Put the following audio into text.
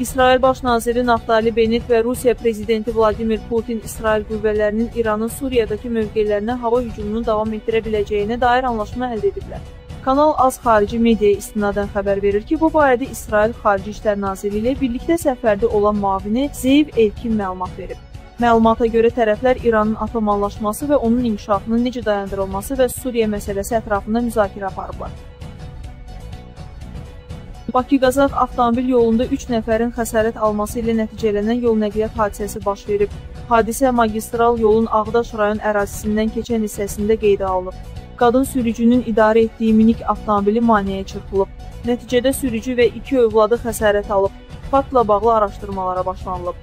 İsrail Baş naziri Naftali Bennett və Rusiya prezidenti Vladimir Putin İsrail qüvvələrinin İranın Suriyadakı mövqelərinə hava hücumunu davam etdirə biləcəyinə dair anlaşma əldə ediblər. Kanal Az xarici mediaya istinadən xəbər verir ki, bu barədə İsrail Xarici İşlər Naziri ilə birlikdə səfərdə olan müavini Zeyiv Elkin məlumat verib. Məlumata görə tərəflər İranın atom anlaşması və onun inkişafının necə dayandırılması və Suriya məsələsi ətrafında müzakirə aparıblar. Bakı-Qazax avtomobil yolunda 3 nəfərin xəsarət alması ilə nəticələnən yol nəqliyyat hadisəsi baş verib. Hadisə magistral yolun Ağdaş rayon ərazisindən keçən hissəsində qeydə alınıb. Qadın sürücünün idarə etdiyi minik avtomobili maneəyə çırpılıb. Nəticədə sürücü və iki övladı xəsarət alıb. Faktla bağlı araşdırmalara başlanılıb.